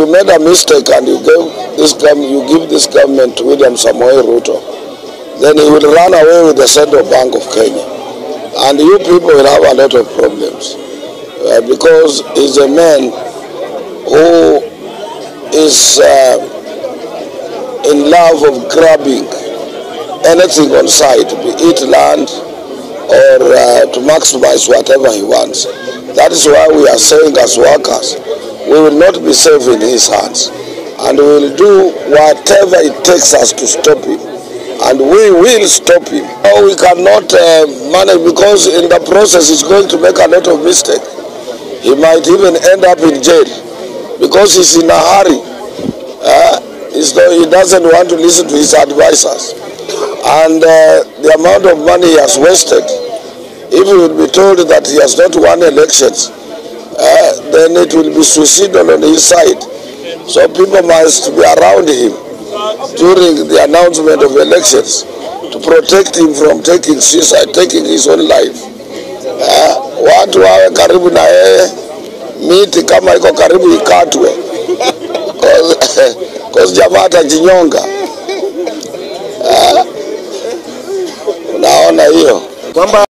you made a mistake and you gave this you give this government to William Samoei Ruto, then he will run away with the Central Bank of Kenya. And you people will have a lot of problems uh, because he's a man who is uh, in love of grabbing anything on sight, be it land or uh, to maximize whatever he wants. That is why we are saying as workers, we will not be safe in his hands. And we will do whatever it takes us to stop him. And we will stop him. Oh, we cannot uh, manage because in the process he's going to make a lot of mistakes. He might even end up in jail because he's in a hurry. Uh, he doesn't want to listen to his advisors. And uh, the amount of money he has wasted, if he will be told that he has not won elections, uh, then it will be suicidal on his side. So people must be around him during the announcement of elections to protect him from taking suicide, taking his own life. Uh, watu wawe karibu na yeye, miti kama iko karibu ikatwe, cause, jamaa atajinyonga. Uh, hiyo kwamba